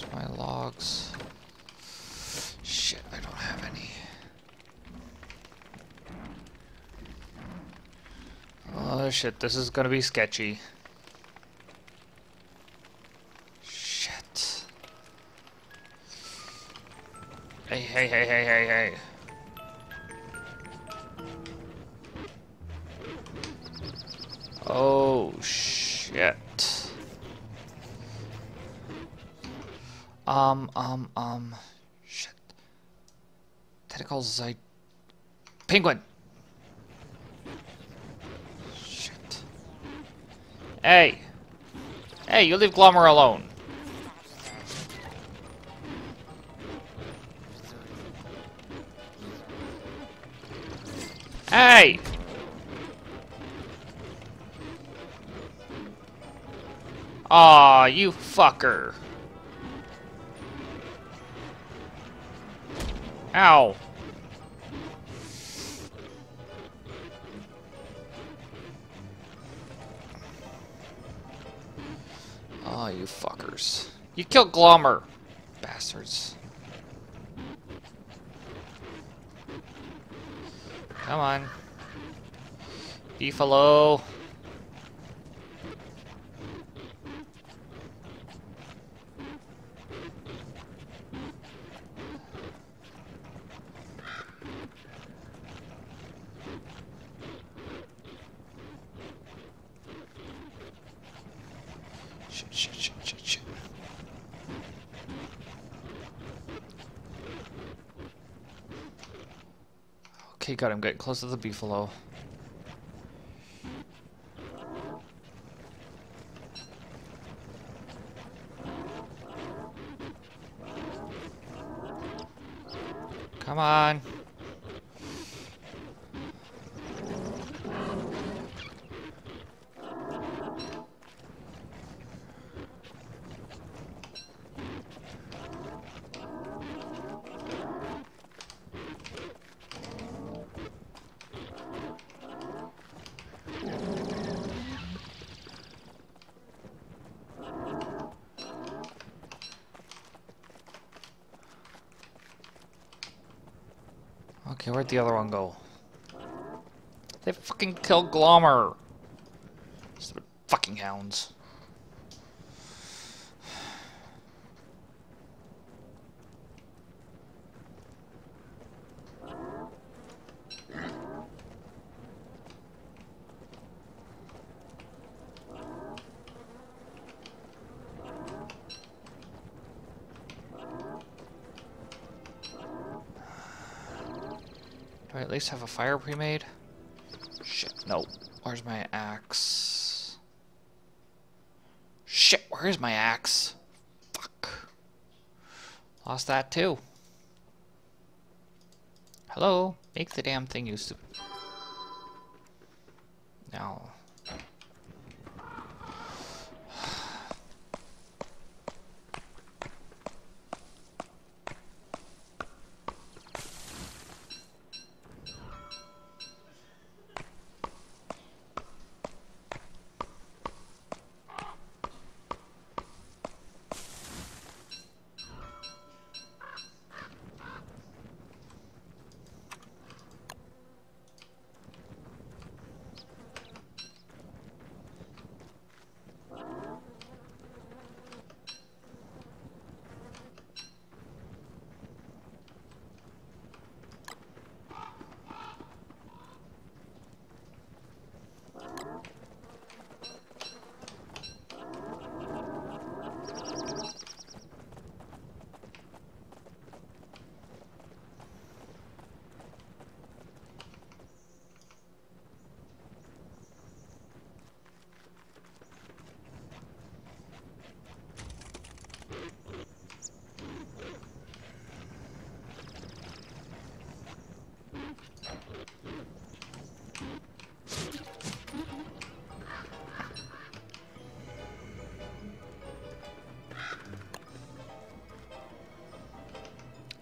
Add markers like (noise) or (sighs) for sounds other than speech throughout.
Where's my logs? Shit, I don't have any. Oh shit, this is gonna be sketchy. Shit. Hey, hey, hey, hey, hey, hey. Oh, shit. Um, um, um, shit. Tentacles, I... Penguin! Shit. Hey! Hey, you leave Glommer alone. Hey! Aw, you fucker. Ow. Oh, you fuckers. You killed Glommer. Bastards. Come on. Beefalo. Shit, shit, shit, shit, shit. Good. I'm getting close to the beefalo. Come on. Okay, where'd the other one go? They fucking killed Glommer. Stupid fucking hounds. I at least have a fire pre-made? Shit, no. Where's my axe? Shit, where's my axe? Fuck. Lost that too. Hello? Make the damn thing, you stupid... No.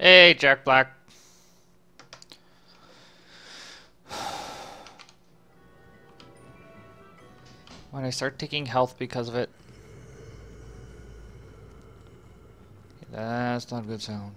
Hey, Jack Black. When I start taking health because of it. That's not a good sound.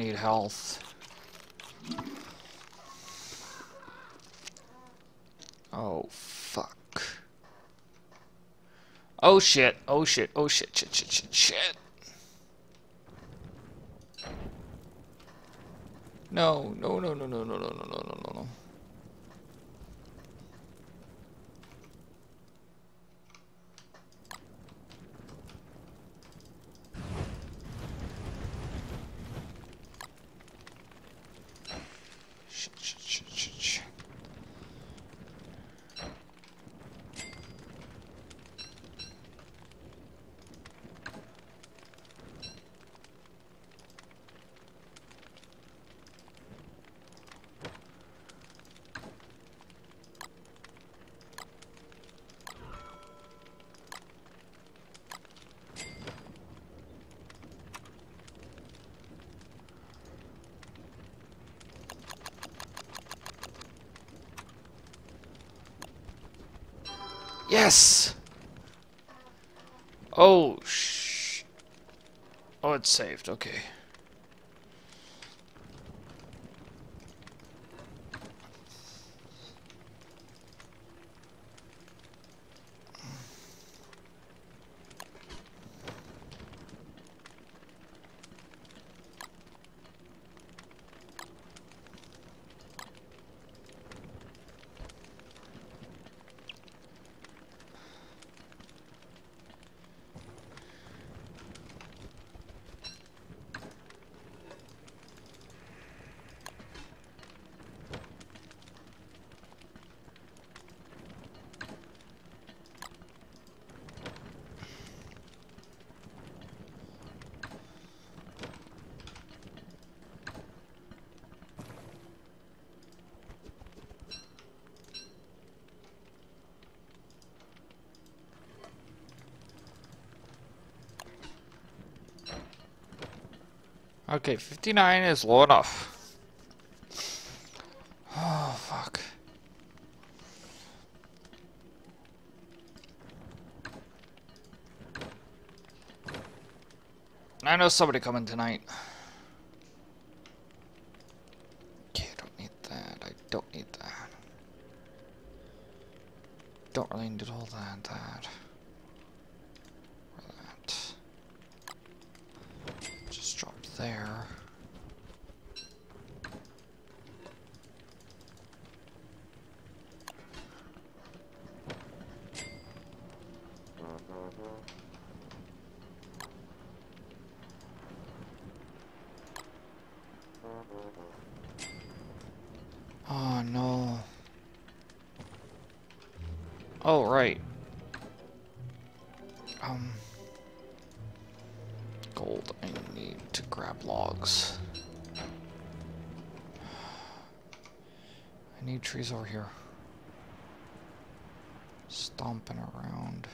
Need health. Oh, fuck. Oh shit, oh shit, oh shit, shit, shit, shit, shit. No, no, no, no, no, no, no, no, no, no, no, no. Shit, shit, shit, shit, shit. Yes! Oh, sh... Oh, it's saved. Okay. Okay, 59 is low enough. Oh, fuck. I know somebody coming tonight. I need trees over here. Stomping around.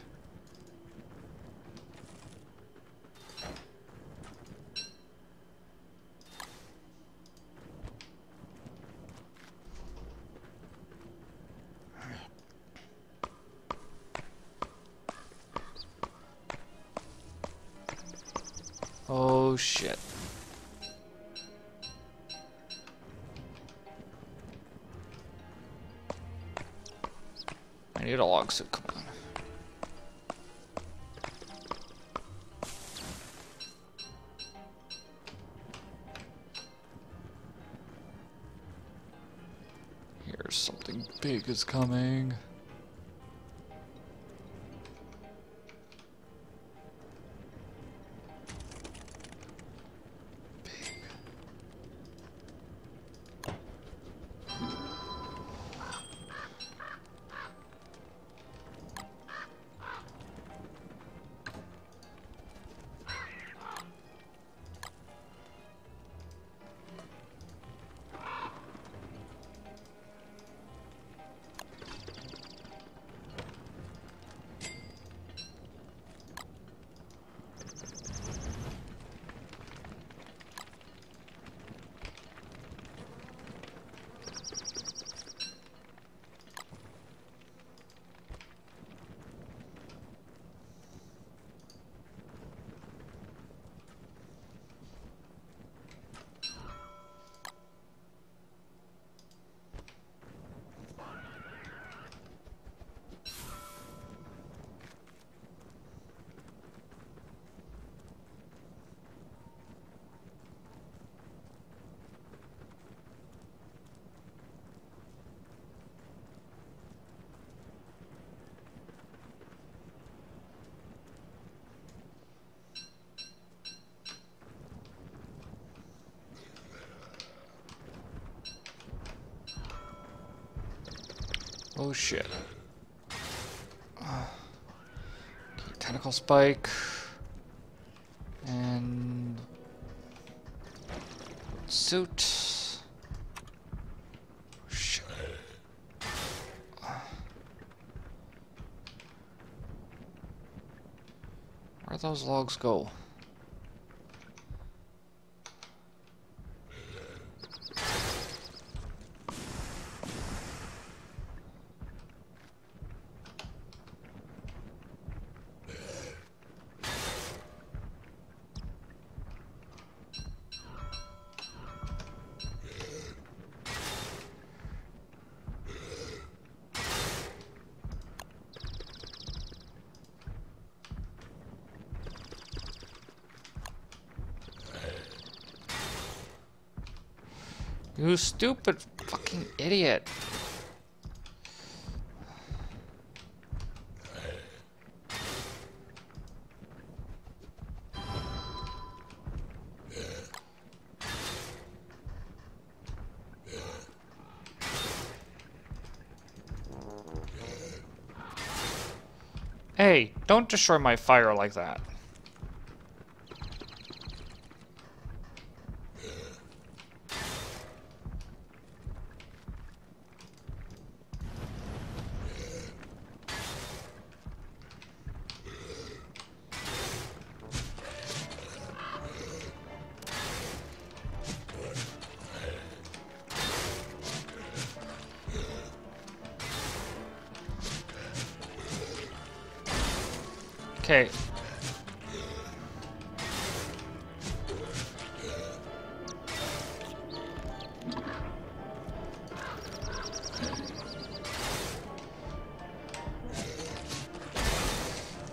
Need a log suit, come on. Here's something big is coming. Oh shit. Tentacle spike. And suit. Shit. Where'd those logs go? You stupid fucking idiot. Hey, don't destroy my fire like that. Okay.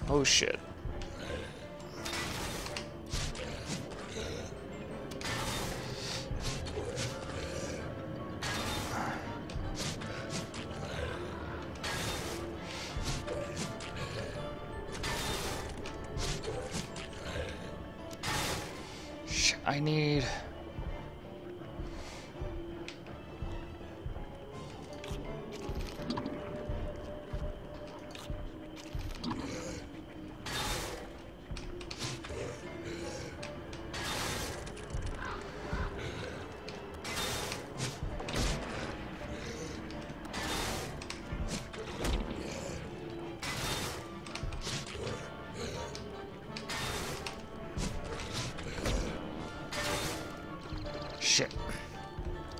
Oh shit. I need...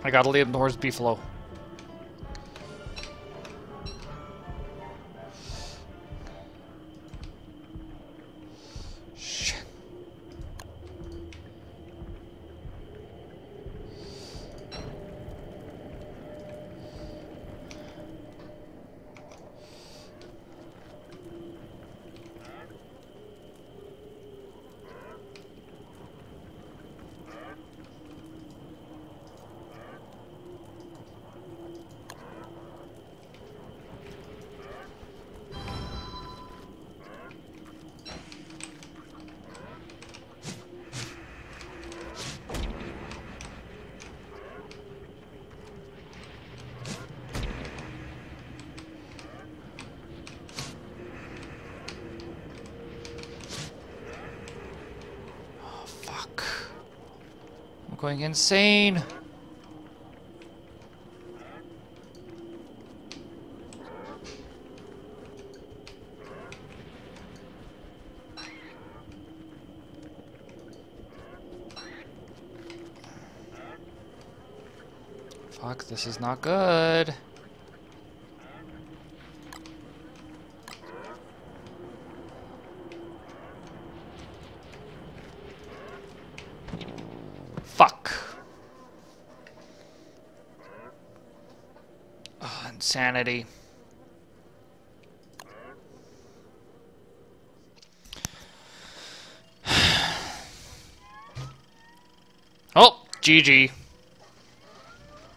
I gotta lead him towards Beefalo. Going insane. Fuck, this is not good. Fuck. Insanity. (sighs) oh, GG.